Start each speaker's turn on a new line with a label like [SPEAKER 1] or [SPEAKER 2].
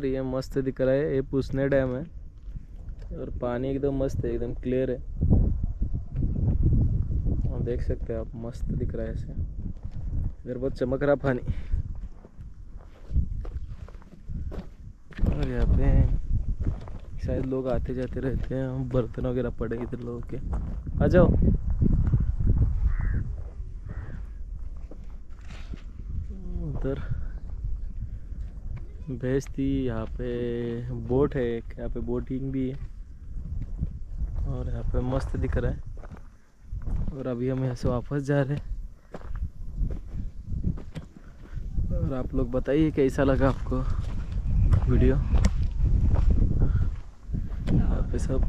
[SPEAKER 1] और ये मस्त दिख रहा है, ये पुसने डैम है। और पानी एकदम मस्त है, एकदम क्लियर है। और देख सकते हैं, आप मस्त दिख रहा है ऐसे। इधर बहुत चमक रहा पानी। और यहाँ पे शायद लोग आते जाते रहते हैं, बर्तन वगैरह पड़े इधर लोगों के। आ जाओ। उधर भैंस थी यहाँ पे बोट है एक, यहाँ पे बोटिंग भी है। और यहाँ पे मस्त दिख रहा है। और अभी हम यहाँ से वापस जा रहे हैं। और आप लोग बताइए कैसा लगा आपको वीडियो? यहाँ पे सब